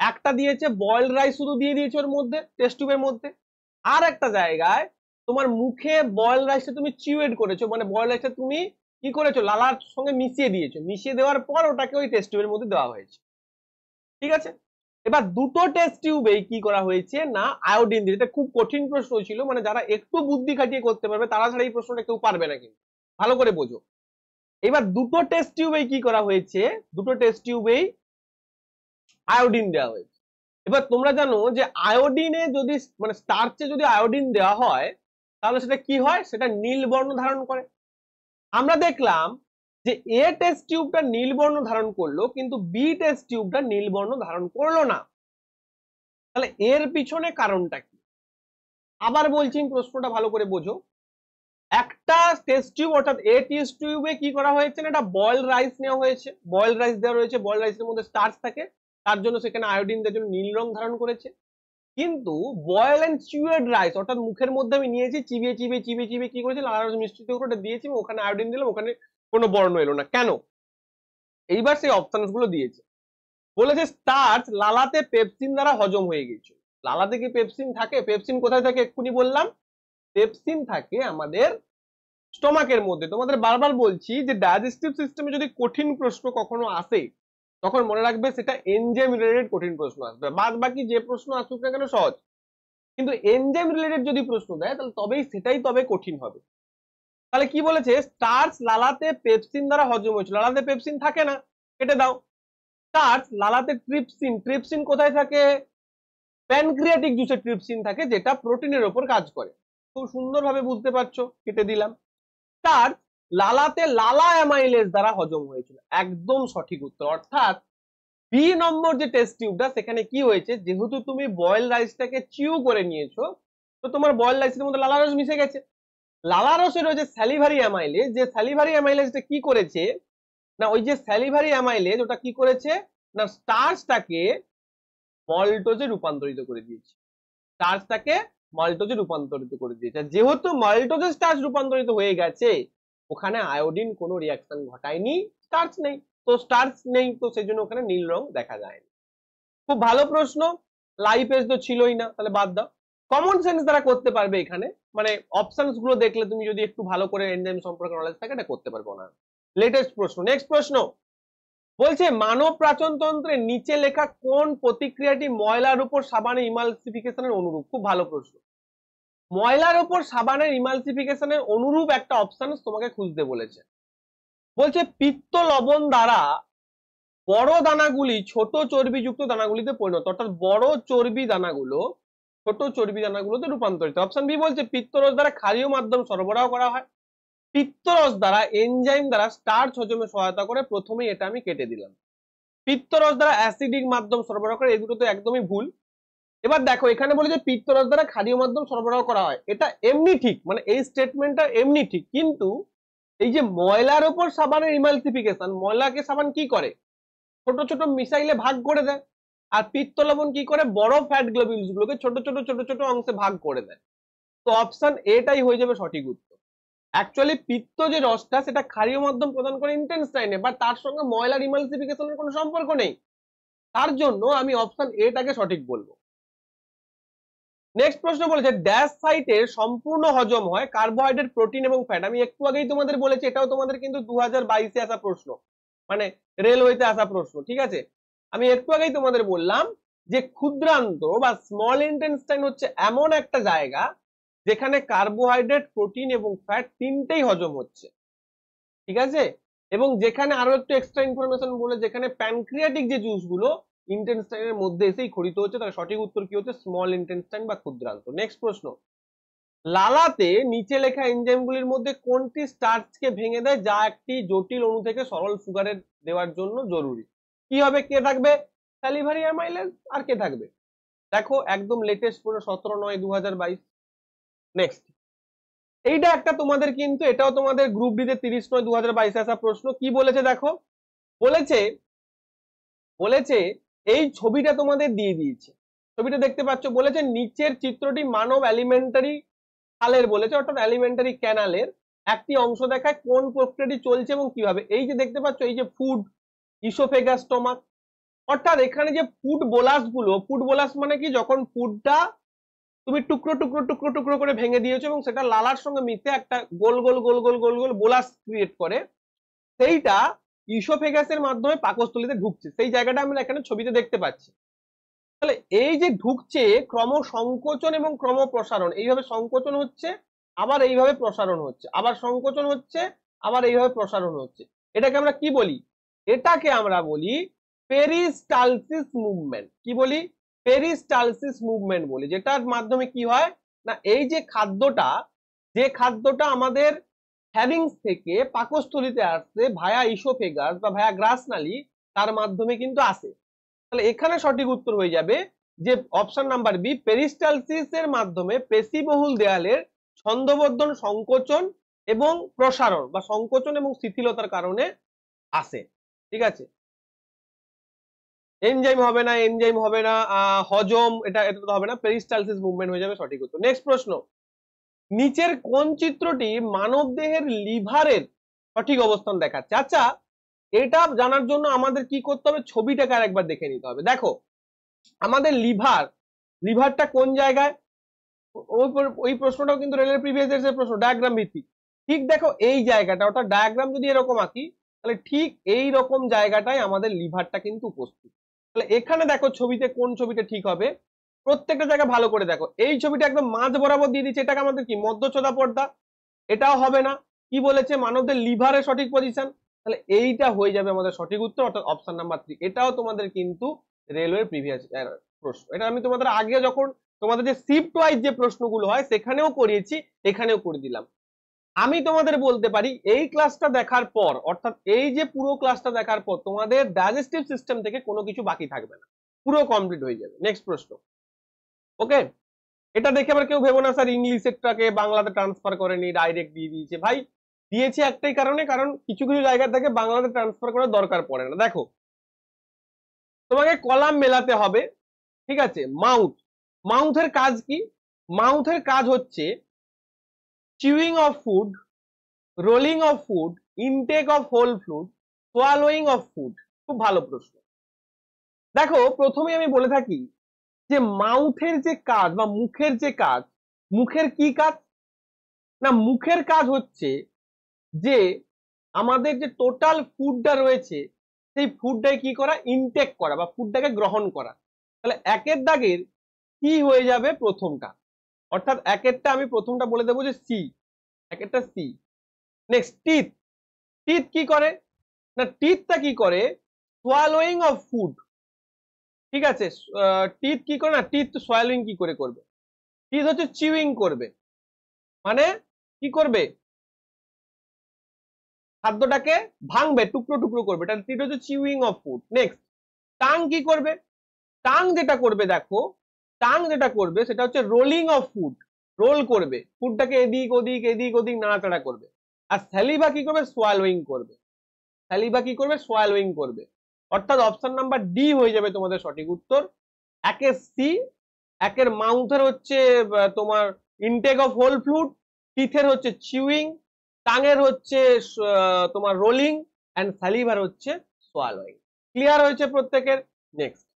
একটা দিয়েছে বয়েল রাইস শুধু দিয়ে দিয়েছে ওর মধ্যে টেস্ট টিউবের মধ্যে। আর একটা জায়গায় তোমার মুখে বয়েল রাইসটা তুমি চিউয়েড করেছ মানে বয়েল রাইসটা তুমি কি করেছ, লালার সঙ্গে মিশিয়ে দিয়েছ। মিশিয়ে দেওয়ার পর ওটাকে ওই টেস্ট টিউবের মধ্যে দেওয়া হয়েছে। ঠিক আছে? এবার দুটো টেস্ট টিউবেই কি করা হয়েছে না আয়োডিন দিয়ে? এটা খুব কঠিন প্রশ্ন ছিল মানে যারা একটু বুদ্ধি খাটিয়ে করতে পারবে, তারা ছাড়া এই প্রশ্নটা কেউ পারবে না কিন্তু। ভালো করে বোঝো। এবার দুটো টেস্ট টিউবেই কি করা হয়েছে? দুটো টেস্ট টিউবেই আয়োডিন দেওয়া হয়েছে। এবার তোমরা জানো যে আয়োডিনে যদি মানে স্টার্চে যদি আয়োডিন দেওয়া হয়, তাহলে সেটা কি হয়? সেটা নীল বর্ণ ধারণ করে। আমরা দেখলাম যে এ টেস্ট টিউবটা নীল বর্ণ ধারণ করল, কিন্তু বি টেস্ট টিউবটা নীল বর্ণ ধারণ করল না। তাহলে এর পিছনে কারণটা কি? আবার বলছি, প্রশ্নটা ভালো করে বোঝো। একটা টেস্ট টিউব অর্থাৎ এ টেস্ট টিউবে কি করা হয়েছে না, এটা বয়েল রাইস নেওয়া হয়েছে। বয়েল রাইস দেওয়া রয়েছে বয়েল রাইসের মধ্যে স্টার্চ থাকে, তার জন্য সেখানে আয়োডিন দেওয়ার জন্য নীল রং ধারণ করেছে। কিন্তু বয়েল অ্যান্ড চিউয়েড রাইস অর্থাৎ মুখের মধ্যে আমি নিয়েছি, চিবিয়ে চিবিয়ে চিবিয়ে চিবিয়ে কি করেছি লাল মিশ্রিত করে ওটা দিয়েছি ওখানে আয়োডিন দিলাম, ওখানে কোনো বর্ণ এলো না। কেন? এইবার সেই অপশনসগুলো দিয়েছে। বলেছে স্টার্চ লালাতে পেপসিন দ্বারা হজম হয়ে গেছে লালাতে কি পেপসিন থাকে? পেপসিন কোথায় থাকে? এক্ষুনি বললাম। পেপসিন থাকে আমাদের স্টোমাকের মধ্যে। তোমাদের বারবার বলছি যে ডাইজেস্টিভ সিস্টেমে যদি কঠিন প্রশ্ন কখনো আসে, তখন মনে রাখবে সেটা এনজেম রিলেটেড কঠিন প্রশ্ন আসবে। বাদ বাকি যে প্রশ্ন আসুক না কেন, সহজ। কিন্তু এনজেম রিলেটেড যদি প্রশ্ন দেয়, তাহলে তবেই সেটাই তবে কঠিন হবে। তাহলে কি বলেছে? স্টার্চ লালাতে পেপসিন দ্বারা হজম হয়েছিল লালাতে পেপসিন থাকে না। কেটে দাও। স্টার্চ লালাতে ট্রিপসিন ট্রিপসিন কোথায় থাকে? প্যানক্রিয়াটিক জুসে ট্রিপসিন থাকে, যেটা প্রোটিনের ওপর কাজ করে। খুব সুন্দরভাবে বুঝতে পারছ, কেটে দিলাম। স্টার্চ লালাতে লালা অ্যামাইলেজ দ্বারা হজম হয়েছিল। একদম সঠিক উত্তর। অর্থাৎ বি নম্বর যে টেস্ট টিউবটা সেখানে কি হয়েছে? যেহেতু তুমি বয়েল রাইসটাকে চিউ করে নিয়েছো, তো তোমার বয়েল রাইসের মধ্যে লালা রস মিশে গেছে। লালা রসে রয়েছে স্যালিভারি অ্যামাইলেজ যে স্যালিভারি অ্যামাইলেজটা কি করেছে? না, ওই যে স্যালিভারি অ্যামাইলেজ ওটা কি করেছে? না স্টার্চটাকে মল্টোজে রূপান্তরিত করে দিয়েছে। স্টার্চটাকে মাল্টোজে রূপান্তরিত করে দিয়েছে। যেহেতু মাল্টোজে স্টার্চ রূপান্তরিত হয়ে গেছে, ওখানে আয়োডিন কোনো রিয়াকশন ঘটায়নি স্টার্চ নেই। তো স্টার্চ নেই, তো সেই জন্য ওখানে নীল রং দেখা যায়নি। খুব ভালো প্রশ্ন লাইফ এজ তো ছিলই না, তাহলে বাদ দাও। কমন সেন্স দ্বারা করতে পারবে এখানে মানে অপশনসগুলো দেখলে তুমি যদি একটু ভালো করে এনজাইম সম্পর্কে নলেজ থাকে, এটা করতে পারবে না লেটেস্ট প্রশ্ন নেক্সট প্রশ্ন বলছে, মানব প্রাচনতন্ত্রের নিচে লেখা কোন প্রতিক্রিয়াটি ময়লার উপর সাবানের ইমালসিফিকেশনের অনুরূপ? খুব ভালো প্রশ্ন। ময়লার উপর সাবানের ইমালসিফিকেশনের অনুরূপ একটা অপশন তোমাকে খুঁজতে বলেছে। বলছে, পিত্ত লবণ দ্বারা বড় দানাগুলি ছোট চর্বিযুক্ত দানাগুলিতে পরিণত, অর্থাৎ বড় চর্বি দানাগুলো ছোট চর্বি দানাগুলোতে রূপান্তরিত। অপশন বি বলছে, পিত্তরস দ্বারা ক্ষারীয় মাধ্যম সরবরাহ করা হয়। পিত্তরস দ্বারা এনজাইম দ্বারা স্টার্চ হজমে সহায়তা করে, প্রথমেই এটা আমি কেটে দিলাম। পিত্তরস দ্বারা অ্যাসিডিক মাধ্যম সরবরাহ করে, এই দুটো তো একদমই ভুল। এবার দেখো, এখানে বলে যে পিত্তরস দ্বারা ক্ষারীয় মাধ্যম সরবরাহ করা হয়। এটা এমনি ঠিক মানে এই স্টেটমেন্টটা এমনি ঠিক, কিন্তু এই যে ময়লার উপর সাবানের ইমালসিফিকেশন ময়লাকে সাবান কি করে? ছোট ছোট মিসাইলে ভাগ করে দেয়। আর পিত্ত লবণ কি করে? বড় ফ্যাট গ্লোবিউলস গুলোকে ছোট ছোট ছোট ছোট অংশে ভাগ করে দেয়। তো অপশন এটাই হয়ে যাবে সঠিক উত্তর। অ্যাকচুয়ালি পিত্ত যে রসটা, সেটা ক্ষারীয় মাধ্যম প্রদান করে ইন্টেন্সাইনে বাট তার সঙ্গে ময়লার ইমালসিফিকেশনের কোনো সম্পর্ক নেই। তার জন্য আমি অপশন এটাকে সঠিক বলব। নেক্সট প্রশ্ন বলেছে ড্যাশ সাইটের সম্পূর্ণ হজম হয় কার্বোহাইড্রেট প্রোটিন এবং ফ্যাট আমি একটু আগেই তোমাদের বলেছি, এটাও তোমাদের কিন্তু দু হাজার আসা প্রশ্ন। মানে রেলওয়েতে আসা প্রশ্ন, ঠিক আছে? আমি একটু আগেই তোমাদের বললাম যে ক্ষুদ্রান্ত বা স্মল ইন্টেনস্টাইন হচ্ছে এমন একটা জায়গা যেখানে কার্বোহাইড্রেট প্রোটিন এবং ফ্যাট তিনটেই হজম হচ্ছে। ঠিক আছে? এবং যেখানে আরও একটু এক্সট্রা ইনফরমেশন বলে, যেখানে প্যানক্রিয়াটিক যে জুসগুলো ইন্টেনস্টাইনের মধ্যে এসেই খরিত হচ্ছে তাহলে সঠিক উত্তর কি হচ্ছে? স্মল ইন্টেনস্টাইন বা ক্ষুদ্রান্ত। নেক্সট প্রশ্ন। লালাতে নিচে লেখা এনজাইমগুলির মধ্যে কোনটি স্টার্চকে ভেঙে দেয়, যা একটি জটিল অণু থেকে সরল সুগারের দেওয়ার জন্য জরুরি? কি হবে? কে থাকবে? স্যালিভারি অ্যামাইলেজ আর কে থাকবে? দেখো, একদম লেটেস্ট পুরো সতেরো নয় দু হাজার বাইশ। নেক্সট এইটা একটা তোমাদের কিন্তু, এটাও তোমাদের গ্রুপ ডিতে তিরিশ নয় দু হাজার আসা প্রশ্ন। কি বলেছে দেখো? বলেছে বলেছে, এই ছবিটা তোমাদের দিয়ে দিয়েছে। ছবিটা দেখতে পাচ্ছ, বলেছে নিচের চিত্রটি মানব অ্যালিমেন্টারি খালের বলেছে, অর্থাৎ অ্যালিমেন্টারি ক্যানালের একটি অংশ দেখায় কোন প্রক্রিয়াটি চলছে এবং কীভাবে। এই যে দেখতে পাচ্ছ, এই যে ফুড ইসোফেগাস স্টোমাক অর্থাৎ এখানে যে ফুড বোলাসগুলো ফুড বোলাস মানে কি? যখন ফুডটা তুমি টুকরো টুকরো টুকরো টুকরো করে ভেঙে দিয়েছ এবং সেটা লালার সঙ্গে মিশে একটা গোল গোল গোল গোল গোল গোল বোলাস ক্রিয়েট করে। সেইটা ইসোফেগাসের মাধ্যমে পাকস্থলিতে ঢুকছে। সেই জায়গাটা আমরা এখানে ছবিতে দেখতে পাচ্ছি। তাহলে এই যে ঢুকছে ক্রম সংকোচন এবং ক্রম প্রসারণ, এইভাবে সংকোচন হচ্ছে, আবার এইভাবে প্রসারণ হচ্ছে, আবার সংকোচন হচ্ছে, আবার এইভাবে প্রসারণ হচ্ছে। এটাকে আমরা কি বলি? এটাকে আমরা বলি পেরিস্টালসিস মুভমেন্ট। কি বলি? পেরিস্টালসিস মুভমেন্ট বলি, যেটার মাধ্যমে কি হয়? না, এই যে খাদ্যটা যে খাদ্যটা আমাদের হ্যাভিংস থেকে পাকস্থলিতে আসছে ভায়া ইসোফেগাস বা ভায়া গ্রাসনালি তার মাধ্যমে কিন্তু আসে। তাহলে এখানে সঠিক উত্তর হয়ে যাবে যে অপশন নাম্বার বি পেরিস্টালসিস এর মাধ্যমে পেশিবহুল দেয়ালের ছন্দবর্ধন, সংকোচন এবং প্রসারণ বা সংকোচন এবং শিথিলতার কারণে আসে। ঠিক আছে? এনজাইম হবে না, এনজাইম হবে না হজম, এটা এটা তো হবে না পেরিস্টালসিস মুভমেন্ট হয়ে যাবে, সঠিক উত্তর। নেক্সট প্রশ্ন। নিচের কোন চিত্রটি মানব দেহের লিভারের সঠিক অবস্থান দেখাচ্ছে? আচ্ছা এটা জানার জন্য আমাদের কি করতে হবে? ছবিটাকে আর একবার দেখে নিতে হবে। দেখো, আমাদের লিভার, লিভারটা কোন জায়গায়? ওই প্রশ্নটাও কিন্তু রেলের প্রিভিয়াস প্রশ্ন ডায়াগ্রাম ভিত্তিক। ঠিক দেখো, এই জায়গাটা, অর্থাৎ ডায়াগ্রাম যদি এরকম আঁকি, তাহলে ঠিক এই রকম জায়গাটায় আমাদের লিভারটা কিন্তু উপস্থিত। তাহলে এখানে দেখো ছবিতে কোন ছবিটা ঠিক হবে? প্রত্যেকটা জায়গা ভালো করে দেখো। এই ছবিটা একদম মাঝ বরাবর দিয়ে দিচ্ছে। এটাকে আমাদের কি মধ্যছোদা পর্দা? এটাও হবে না। কি বলেছে? মানবদের লিভারের সঠিক পজিশন তাহলে এইটা হয়ে যাবে আমাদের সঠিক উত্তর, অর্থাৎ অপশন নাম্বার থ্রি এটাও তোমাদের কিন্তু রেলওয়ে প্রিভিয়াস প্রশ্ন। এটা আমি তোমাদের আগে যখন তোমাদের যে শিফট ওয়াইজ যে প্রশ্নগুলো হয়, সেখানেও করিয়েছি, এখানেও করে দিলাম। আমি তোমাদের বলতে পারি, এই ক্লাসটা দেখার পর, অর্থাৎ এই যে পুরো ক্লাসটা দেখার পর, তোমাদের ডাইজেস্টিভ সিস্টেম থেকে কোনো কিছু বাকি থাকবে না। পুরো কমপ্লিট হয়ে যাবে। নেক্সট প্রশ্ন। ওকে এটা দেখে আবার কেউ ভেবো না, স্যার ইংলিশটাকে বাংলাতে ট্রান্সফার করেনি ডাইরেক্ট দিয়ে দিয়েছে। ভাই, দিয়েছে একটাই কারণে, কারণ কিছু কিছু জায়গা থেকে বাংলাতে ট্রান্সফার করার দরকার পড়ে না। দেখো, তোমাকে কলাম মেলাতে হবে, ঠিক আছে? মাউথ মাউথের কাজ কি? মাউথের কাজ হচ্ছে chewing of food rolling of food intake of whole food swallowing of food খুব ভালো প্রশ্ন। দেখো প্রথমে আমি বলে থাকি যে মাউথের যে কাজ বা মুখের যে কাজ, মুখের কি কাজ? না, মুখের কাজ হচ্ছে যে আমাদের যে টোটাল ফুডটা রয়েছে, সেই ফুডটাকে কি করা? ইনটেক করা বা ফুডটাকে গ্রহণ করা। তাহলে একের দাগের কি হয়ে যাবে প্রথমটা? অর্থাৎ একেরটা আমি প্রথমটা বলে দেবো যে সি। একেরটা সি। নেক্সট টিথ টিথ কি করে? না টিথটা কি করে? সোয়ালোয়িং অফ ফুড ঠিক আছে? টিথ কি করে? না টিথ সোয়ালোয়িং কি করে করবে? টিথ হচ্ছে চিউইং করবে। মানে কি করবে? খাদ্যটাকে ভাঙবে, টুকরো টুকরো করবে। এটা হচ্ছে chewing of food next tongue কি করবে? টাং যেটা করবে, দেখো টাং যেটা করবে সেটা হচ্ছে রোলিং অফ ফুড রোল করবে। ফুডটাকে এদিক, ওদিক এদিক, ওদিক নাড়াচাড়া করবে। আর স্যালিভা কি করবে? সোয়ালোয়িং করবে। স্যালিভা কি করবে? সোয়ালোয়িং করবে। অর্থাৎ অপশন নাম্বার ডি হয়ে যাবে তোমাদের সঠিক উত্তর। একের সি একের মাউথের হচ্ছে তোমার ইনটেক অফ হোল ফ্লুড টিথের হচ্ছে চিউইং টাঙের হচ্ছে তোমার রোলিং অ্যান্ড স্যালিভার হচ্ছে সোয়ালোয়িং ক্লিয়ার হয়েছে প্রত্যেকের? নেক্সট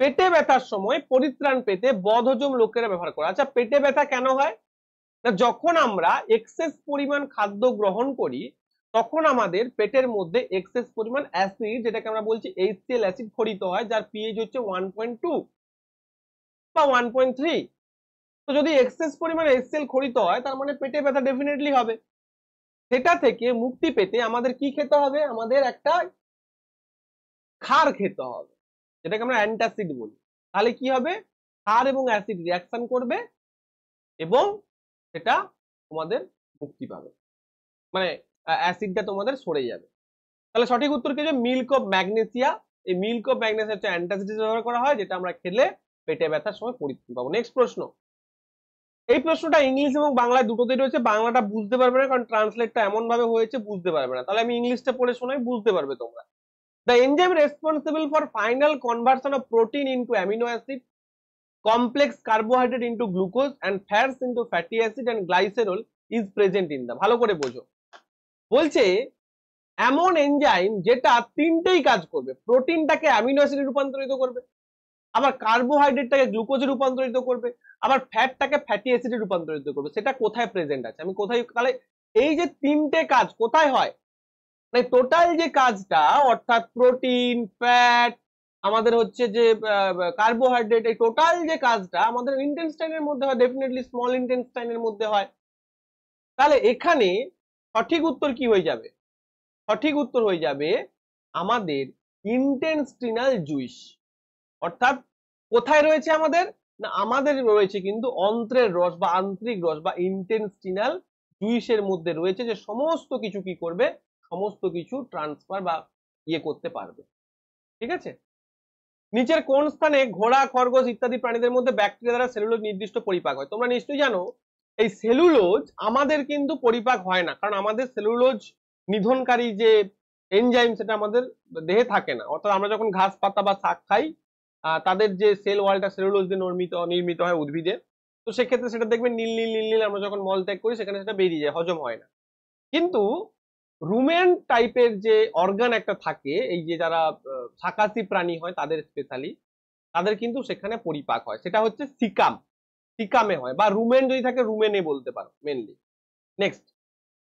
পেটে ব্যথার সময় পরিত্রাণ পেতে বদহজম লোকেরা ব্যবহার করে। আচ্ছা পেটে ব্যথা কেন হয়? না যখন আমরা এক্সেস পরিমাণ খাদ্য গ্রহণ করি, তখন আমাদের পেটের মধ্যে এক্সেস পরিমাণ অ্যাসিড যেটাকে আমরা বলছি এইচসিএল অ্যাসিড খরিত হয়, যার পিএইচ হচ্ছে ওয়ান পয়েন্ট টু বা ওয়ান পয়েন্ট থ্রি তো যদি এক্সেস পরিমাণ এইচসিএল খরিত হয়, তার মানে পেটে ব্যথা ডেফিনেটলি হবে। সেটা থেকে মুক্তি পেতে আমাদের কি খেতে হবে? আমাদের একটা খার খেতে হবে। যেটাকে আমরা অ্যান্টাসিড বলি। তাহলে কি হবে? ক্ষার এবং অ্যাসিড রিয়াকশন করবে এবং সেটা তোমাদের মুক্তি পাবে। মানে অ্যাসিডটা তোমাদের সরে যাবে। তাহলে সঠিক উত্তর কি যে মিল্ক অফ ম্যাগনেসিয়া এই মিল্ক অফ ম্যাগনেসিয়া হচ্ছে অ্যান্টাসিড ব্যবহার করা হয়, যেটা আমরা খেলে পেটে ব্যথার সময় পরিত্রাণ পাবো। নেক্সট প্রশ্ন। এই প্রশ্নটা ইংলিশ এবং বাংলায় দুটোতেই রয়েছে। বাংলাটা বুঝতে পারবে না, কারণ ট্রান্সলেটটা এমন ভাবে হয়েছে, বুঝতে পারবে না। তাহলে আমি ইংলিশটা পড়ে শোনাই, বুঝতে পারবে তোমরা। The enzyme responsible for final conversion of protein into amino acid complex carbohydrate into glucose and fats into fatty acid and glycerol is present in the ভালো করে বোঝো। বলছে, এমন এনজাইম যেটা তিনটেই কাজ করবে, প্রোটিনটাকে অ্যামিনো অ্যাসিডে রূপান্তরিত করবে, আবার কার্বোহাইড্রেটটাকে গ্লুকোজে রূপান্তরিত করবে, আবার ফ্যাটটাকে ফ্যাটি অ্যাসিডে রূপান্তরিত করবে, সেটা কোথায় প্রেজেন্ট আছে? আমি কোথায়, তাহলে এই যে তিনটে কাজ কোথায় হয়? মানে টোটাল যে কাজটা, অর্থাৎ প্রোটিন ফ্যাট আমাদের হচ্ছে যে কার্বোহাইড্রেট এই টোটাল যে কাজটা আমাদের ইন্টেনস্টাইনের মধ্যে হয় ডেফিনেটলি স্মল ইন্টেনস্টাইনের মধ্যে হয়। তাহলে এখানে সঠিক উত্তর কি হয়ে যাবে? সঠিক উত্তর হয়ে যাবে আমাদের ইন্টেনস্টিনাল জুইস অর্থাৎ কোথায় রয়েছে আমাদের? না, আমাদের রয়েছে কিন্তু অন্ত্রের রস বা আন্তরিক রস বা ইন্টেনস্টিনাল জুইসের মধ্যে রয়েছে যে সমস্ত কিছু কি করবে? সমস্ত কিছু ট্রান্সফার বা ইয়ে করতে পারবে। ঠিক আছে? নিচের কোন স্থানে ঘোড়া, খরগোশ ইত্যাদি প্রাণীদের মধ্যে ব্যাকটেরিয়া দ্বারা সেলুলোজ নির্দিষ্ট পরিপাক হয়? তোমরা নিশ্চয়ই জানো, এই সেলুলোজ আমাদের কিন্তু পরিপাক হয় না। কারণ আমাদের সেলুলোজ নিধনকারী যে এনজাইম সেটা আমাদের দেহে থাকে না। অর্থাৎ আমরা যখন ঘাস, পাতা বা শাক খাই তাদের যে সেল ওয়ালটা সেলুলোজ দিয়ে নির্মিত নির্মিত হয় উদ্ভিদে, তো সেক্ষেত্রে সেটা দেখবেন নীল নীল নীল নীল আমরা যখন মল ত্যাগ করি, সেখানে সেটা বেরিয়ে যায়, হজম হয় না। কিন্তু রুমেন টাইপের যে অর্গান একটা থাকে, এই যে যারা শাকাসি প্রাণী হয় তাদের স্পেশালি তাদের কিন্তু সেখানে পরিপাক হয়। সেটা হচ্ছে সিকাম। সিকামে হয়। বা রুমেন যদি থাকে, রুমেনে বলতে পারো মেনলি নেক্সট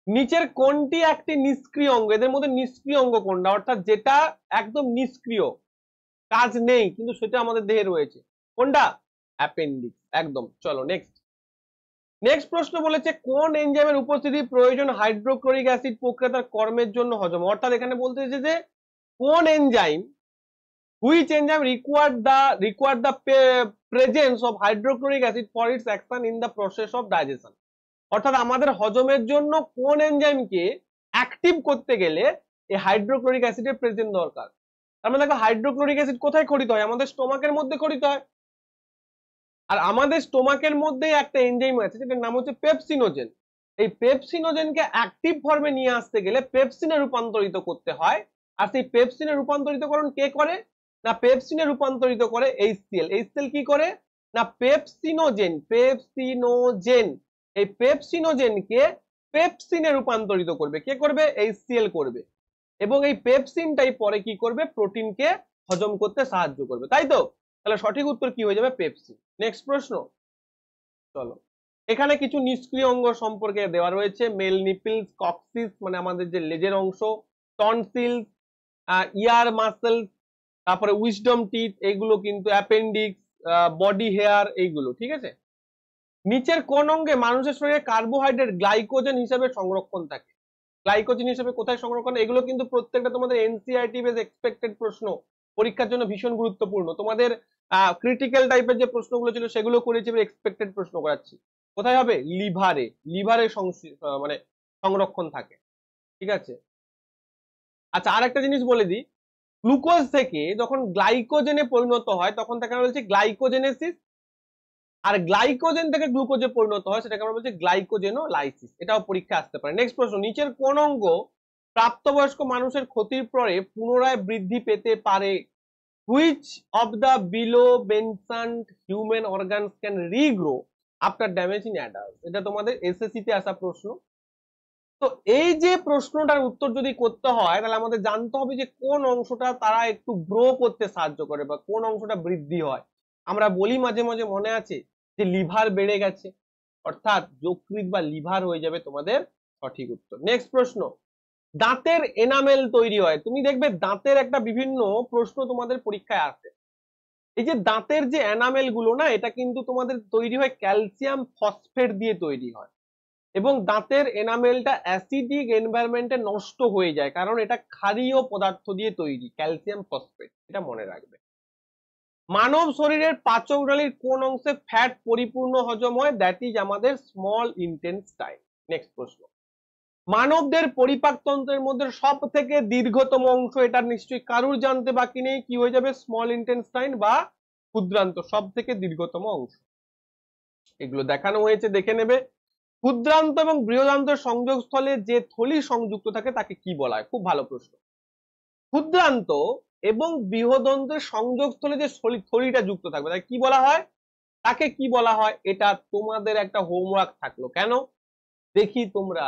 নিচের কোনটি একটি নিষ্ক্রিয় অঙ্গ? এদের মধ্যে নিষ্ক্রিয় অঙ্গ কোনটা? অর্থাৎ যেটা একদম নিষ্ক্রিয়, কাজ নেই, কিন্তু সেটা আমাদের দেহে রয়েছে। কোনটা? অ্যাপেন্ডিক্স। একদম। চলো নেক্সট নেক্সট প্রশ্ন বলেছে, কোন এনজাইমের উপস্থিতি প্রয়োজন হাইড্রোক্লোরিক অ্যাসিড প্রক্রিয়াতার কর্মের জন্য হজম? অর্থাৎ এখানে বলতে যে, কোন enzyme which enzyme required the required the presence of hydrochloric acid for its action in the process of digestion অর্থাৎ আমাদের হজমের জন্য কোন এনজাইমকে অ্যাক্টিভ করতে গেলে এই হাইড্রোক্লোরিক অ্যাসিডের প্রেজেন্ট দরকার? তার মানে দেখো হাইড্রোক্লোরিক অ্যাসিড কোথায় খরিত হয়? আমাদের স্টোমাকের মধ্যে খরিত হয়। আর আমাদের স্টোমাকের মধ্যে একটা এনজাইম আছে, যেটার নাম হচ্ছে পেপসিনোজেন। এই পেপসিনোজেনকে অ্যাক্টিভ ফর্মে নিয়ে আসতে গেলে পেপসিনে রূপান্তরিত করতে হয়। আর সেই পেপসিনে রূপান্তরিতকরণ কে করে? না, পেপসিনে রূপান্তরিত করে এইচসিএল। এইচসিএল কি করে? না, পেপসিনোজেন পেপসিনোজেন। এই পেপসিনোজেনকে পেপসিনে রূপান্তরিত করবে। কে করবে? এইচসিএল করবে। এবং এই পেপসিনটাই পরে কি করবে? প্রোটিনকে হজম করতে সাহায্য করবে। তাই তো? তাহলে সঠিক উত্তর কি হয়ে যাবে? পেপসি। নেক্সট প্রশ্ন। চলো। এখানে কিছু নিষ্ক্রিয় অঙ্গ সম্পর্কে দেওয়া রয়েছে। মেল নিপিলস কক্সিস মানে আমাদের যে লেজের অংশ টনসিলস ইয়ার মাসেলস তারপরে উইসডম টিথ এগুলো কিন্তু অ্যাপেন্ডিক্স বডি হেয়ার এইগুলো, ঠিক আছে? নিচের কোন অঙ্গে মানুষের শরীরে কার্বোহাইড্রেট গ্লাইকোজেন হিসাবে সংরক্ষণ থাকে? গ্লাইকোজেন হিসেবে কোথায় সংরক্ষণ? এগুলো কিন্তু প্রত্যেকটা তোমাদের এনসিআরটি বেস এক্সপেক্টেড প্রশ্ন। পরীক্ষার জন্য ভীষণ গুরুত্বপূর্ণ। তোমাদের ক্রিটিক্যাল টাইপের যে প্রশ্নগুলো ছিল সেগুলো করেছি এক্সপেক্টেড প্রশ্ন করাচ্ছি। কোথায় হবে? লিভারে। লিভারে মানে সংরক্ষণ থাকে। ঠিক আছে? আচ্ছা আর একটা জিনিস বলে দিই। গ্লুকোজ থেকে যখন গ্লাইকোজেনে পরিণত হয়, তখন তাকে আমরা বলছি গ্লাইকোজেনেসিস। আর গ্লাইকোজেন থেকে গ্লুকোজে পরিণত হয়, সেটাকে আমরা বলছি গ্লাইকোজেনো লাইসিস এটাও পরীক্ষা আসতে পারে। নেক্সট প্রশ্ন, নিচের কোন অঙ্গ প্রাপ্তবয়স্ক মানুষের ক্ষতির পরে পুনরায় বৃদ্ধি পেতে পারে which of the below mentioned human organs can regrow after damage in adult এটা তোমাদের এসএসসি তে আসা প্রশ্ন। তো এই যে প্রশ্নটার উত্তর যদি করতে হয়, তাহলে আমাদের জানতে হবে যে কোন অংশটা তারা একটু গ্রো করতে সাহায্য করে বা কোন অংশটা বৃদ্ধি হয়। আমরা বলি মাঝে মাঝে মনে আছে যে লিভার বেড়ে গেছে। অর্থাৎ যকৃত বা লিভার হয়ে যাবে তোমাদের সঠিক উত্তর। নেক্সট প্রশ্ন দাঁতের এনামেল তৈরি হয়। তুমি দেখবে দাঁতের একটা বিভিন্ন প্রশ্ন তোমাদের পরীক্ষায় আসে। এই যে দাঁতের যে এনামেলগুলো না, এটা কিন্তু তোমাদের তৈরি হয় ক্যালসিয়াম ফসফেট দিয়ে তৈরি হয়। এবং দাঁতের এনামেলটা অ্যাসিডিক এনভায়রনমেন্টে নষ্ট হয়ে যায়, কারণ এটা ক্ষারীয় পদার্থ দিয়ে তৈরি ক্যালসিয়াম ফসফেট এটা মনে রাখবে। মানব শরীরের পাচক নালীর কোন অংশে ফ্যাট পরিপূর্ণ হজম হয়? দ্যাট ইজ আমাদের স্মল ইন্টেন্সটাইন নেক্সট প্রশ্ন। মানবদের পরিপাকতন্ত্রের মধ্যে সব থেকে দীর্ঘতম অংশ, এটা নিশ্চয়ই কারুর জানতে বাকি নেই, কি হয়ে যাবে? স্মল ইন্টেন্সটাইন বা ক্ষুদ্রান্ত সব থেকে দীর্ঘতম অংশ। এগুলো দেখানো হয়েছে, দেখে নেবে। ক্ষুদ্রান্ত এবং বৃহদান্তের সংযোগস্থলে যে থলি সংযুক্ত থাকে, তাকে কি বলা হয়? খুব ভালো প্রশ্ন। ক্ষুদ্রান্ত এবং বৃহদন্তের সংযোগস্থলে যে থলিটা যুক্ত থাকবে, তাকে কি বলা হয়? তাকে কি বলা হয়? এটা তোমাদের একটা হোমওয়ার্ক থাকল। কেন? দেখি তোমরা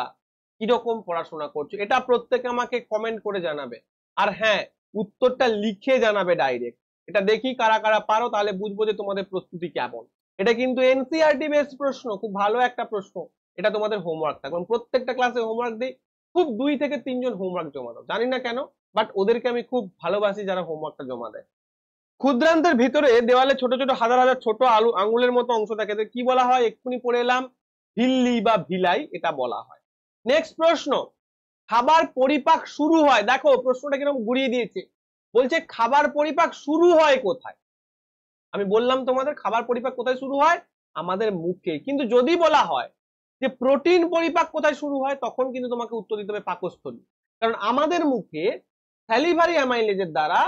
কীরকম পড়াশোনা করছ? এটা প্রত্যেকে আমাকে কমেন্ট করে জানাবে। আর হ্যাঁ উত্তরটা লিখে জানাবে ডাইরেক্ট এটা দেখি কারা কারা পারো, তাহলে বুঝব যে তোমাদের প্রস্তুতি কেমন। এটা কিন্তু এনসিআরটি বেসড প্রশ্ন, খুব ভালো একটা প্রশ্ন। এটা তোমাদের হোমওয়ার্ক থাকবে। প্রত্যেকটা ক্লাসে হোমওয়ার্ক দিই, খুব দুই থেকে তিনজন হোমওয়ার্ক জমা দাও। জানি না কেন বাট ওদেরকে আমি খুব ভালোবাসি যারা হোমওয়ার্কটা জমা দেয়। ক্ষুদ্রান্তের ভিতরে দেওয়ালে ছোট ছোট হাজার হাজার ছোট আলু আঙ্গুলের মতো অংশ থাকে। কি বলা হয়? এক্ষুনি পড়ে এলাম। ভিল্লি বা ভিলাই, এটা বলা হয়। নেক্সট প্রশ্ন, খাবার পরিপাক শুরু হয়, দেখো প্রশ্নটা কীরকম ঘুরিয়ে দিয়েছে। বলছে, খাবার পরিপাক শুরু হয় কোথায়? আমি বললাম তোমাদের, খাবার পরিপাক কোথায় শুরু হয়? আমাদের মুখে। কিন্তু যদি বলা হয় যে, প্রোটিন পরিপাক কোথায় শুরু হয়, তখন কিন্তু তোমাকে উত্তর দিতে হবে পাকস্থলী। কারণ আমাদের মুখে স্যালিভারি অ্যামাইলেজের দ্বারা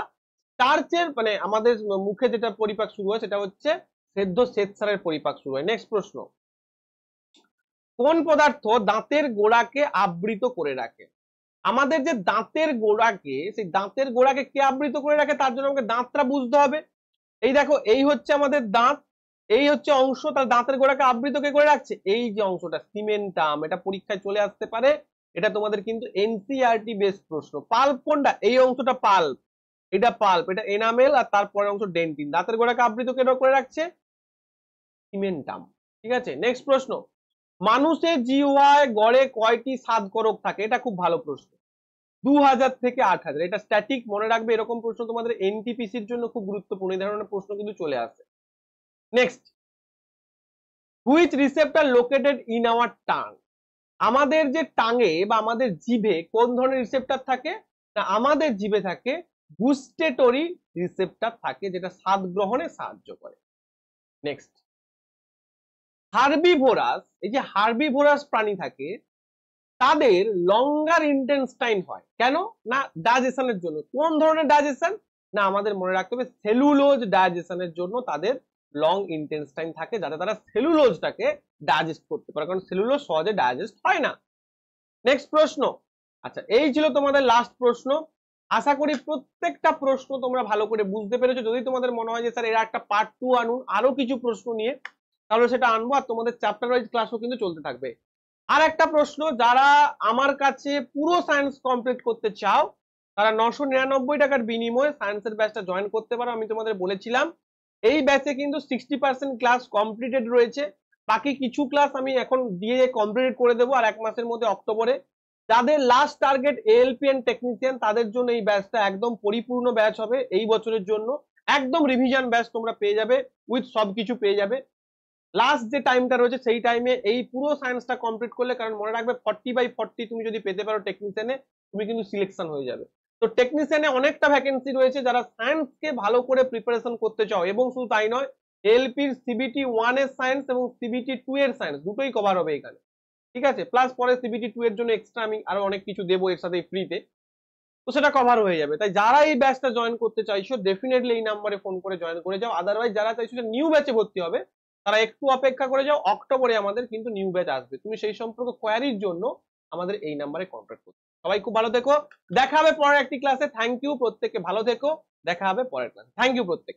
স্টার্চের মানে আমাদের মুখে যেটা পরিপাক শুরু হয়, সেটা হচ্ছে সেদ্ধ শ্বেতসারের পরিপাক শুরু হয়। নেক্সট প্রশ্ন কোন পদার্থ দাঁতের গোড়াকে আবৃত করে রাখে? আমাদের যে দাঁতের গোড়াকে, সেই দাঁতের গোড়াকে কে আবৃত করে রাখে? তার জন্য আমাকে দাঁতটা বুঝতে হবে। এই দেখো, এই হচ্ছে আমাদের দাঁত, এই হচ্ছে অংশ তার দাঁতের গোড়াকে আবৃত কে করে রাখছে? এই যে অংশটা সিমেন্টাম এটা পরীক্ষায় চলে আসতে পারে। এটা তোমাদের কিন্তু এনসিআরটি বেস প্রশ্ন। পাল্প কোনটা? এই অংশটা পাল্প। এটা পাল্প, এটা এনামেল আর তারপরে অংশ ডেন্টিন। দাঁতের গোড়াকে আবৃত কে করে রাখছে? সিমেন্টাম ঠিক আছে? নেক্সট প্রশ্ন। মানুষের জিওয়ায় গড়ে কয়টি করক থাকে? এটা খুব ভালো প্রশ্ন। দু হাজার থেকে আট হাজার এটা স্ট্যাটিক মনে রাখবে, এরকম প্রশ্ন তোমাদের এনটিপিসির জন্য খুব গুরুত্বপূর্ণ, এই ধরনের প্রশ্ন কিন্তু চলে আসে। Next which receptor located in our tongue আমাদের যে টাঙে বা আমাদের জিভে কোন ধরনের রিসেপ্টার থাকে? না, আমাদের জিভে থাকে গুস্টেটরি রিসেপ্টার থাকে, যেটা স্বাদ গ্রহণে সাহায্য করে। নেক্সট হার্বিভোরাস, এই যে হার্বিভোরাস প্রাণী থাকে, তাদের লঙ্গার ইন্টেনস্টাইন হয়। কেন? না ডাইজেশনের জন্য। কোন ধরনের ডাইজেশন না, আমাদের মনে রাখতে হবে সেলুলোজ ডাইজেশনের জন্য তাদের লং ইন্টেনস্টাইন থাকে, যাতে তারা সেলুলোজটাকে ডাইজেস্ট করতে পারে। কারণ সেলুলোজ সহজে ডাইজেস্ট হয় না। নেক্সট প্রশ্ন। আচ্ছা এই ছিল তোমাদের লাস্ট প্রশ্ন। আশা করি প্রত্যেকটা প্রশ্ন তোমরা ভালো করে বুঝতে পেরেছ। যদি তোমাদের মনে হয় যে, স্যার, এরা একটা পার্ট টু আনুন, আরও কিছু প্রশ্ন নিয়ে তাহলে সেটা আনব আর তোমাদের চ্যাপ্টার ওয়াইজ ক্লাসও কিন্তু চলতে থাকবে। আর একটা প্রশ্ন, যারা আমার কাছে পুরো সায়েন্স কমপ্লিট করতে চাও, তারা নশো নিরানব্বই টাকার বিনিময়ে সায়েন্সের ব্যাচটা জয়েন করতে পারো, আমি তোমাদের বলেছিলাম। এই ব্যাচে কিন্তু সিক্সটি পার্সেন্ট ক্লাস কমপ্লিটেড রয়েছে। বাকি কিছু ক্লাস আমি এখন দিয়ে কমপ্লিট করে দেবো আর এক মাসের মধ্যে অক্টোবরে। যাদের last target ALP and technician তাদের জন্য এই ব্যাচটা একদম পরিপূর্ণ ব্যাচ হবে এই বছরের জন্য। একদম রিভিশন ব্যাচ তোমরা পেয়ে যাবে উইথ সবকিছু পেয়ে যাবে। লাস্ট যে টাইমটা রয়েছে, সেই টাইমে এই পুরো সায়েন্সটা কমপ্লিট করলে, কারণ মনে রাখবে ফর্টি বাই ফর্টি তুমি যদি পেতে পারো টেকনিশিয়ানে তুমি কিন্তু সিলেকশন হয়ে যাবে। তো টেকনিশিয়ানে অনেকটা ভ্যাকেন্সি রয়েছে, যারা সায়েন্সকে ভালো করে প্রিপারেশন করতে চাও, এবং শুধু তাই নয় এলপির সিবিটি ওয়ানের সায়েন্স এবং সিবিটি টু এর সায়েন্স দুটোই কভার হবে এখানে। ঠিক আছে? প্লাস পরে সিবিটি টু এর জন্য এক্সট্রা আমি আরও অনেক কিছু দেবো এর সাথে ফ্রিতে তো। সেটা কভার হয়ে যাবে। তাই যারা এই ব্যাচটা জয়েন করতে চাইছো ডেফিনেটলি এই নাম্বারে ফোন করে জয়েন করে যাও। আদারওয়াইজ যারা চাইছো নিউ ব্যাচে ভর্তি হবে তারা একটু অপেক্ষা করে যাও, অক্টোবরে আমাদের কিন্তু নিউ ব্যাচ আসবে। তুমি সেই সম্পর্কে কোয়ারির জন্য আমাদের এই নাম্বারে কন্ট্যাক্ট করতে সবাই খুব ভালো থেকো। দেখা হবে পরের একটি ক্লাসে থ্যাংক ইউ প্রত্যেককে ভালো থেকো। দেখা হবে পরের ক্লাসে থ্যাংক ইউ প্রত্যেক